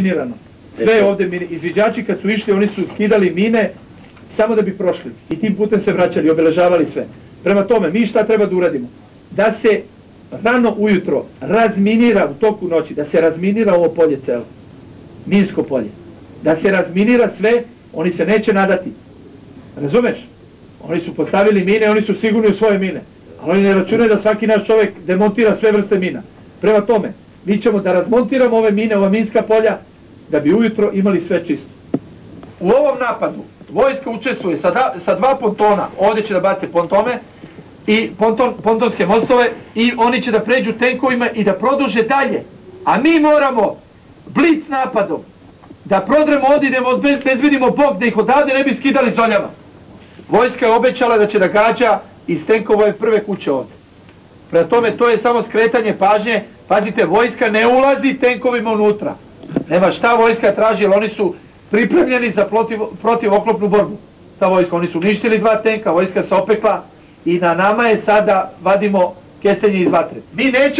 minirano. Sve je ovde izviđači kad su išli, oni su skidali mine samo da bi prošli. I tim putem se vraćali, obeležavali sve. Prema tome, mi šta treba da uradimo? Da se rano ujutro razminira u toku noći, da se razminira ovo polje celo. Minsko polje. Da se razminira sve, oni se neće nadati. Razumeš? Oni su postavili mine, oni su sigurni u svoje mine. Ali oni ne računaju da svaki naš čovjek demontira sve vrste mina. Prema tome, mi ćemo da razmontiramo ove mine, ova minska polja, da bi ujutro imali sve čisto. U ovom napadu vojska učestvuje sa, da, sa dva pontona, ovdje će da bace pontome, i ponton, pontonske mostove i oni će da pređu tenkovima i da produže dalje. A mi moramo blic napadom da prodremo odbe- bezbedimo bog da ih odavde ne bi skidali zoljama. Vojska je obećala da će da gađa iz tenkova prve kuće ovdje. Prema tome, to je samo skretanje pažnje. Pazite, vojska ne ulazi tenkovima unutra. Nema šta vojska traži, jer oni su pripremljeni za protiv, protivoklopnu borbu sa vojskom. Oni su uništili dva tenka, vojska se opekla i na nama je sada vadimo kestenje iz vatre. Mi nećemo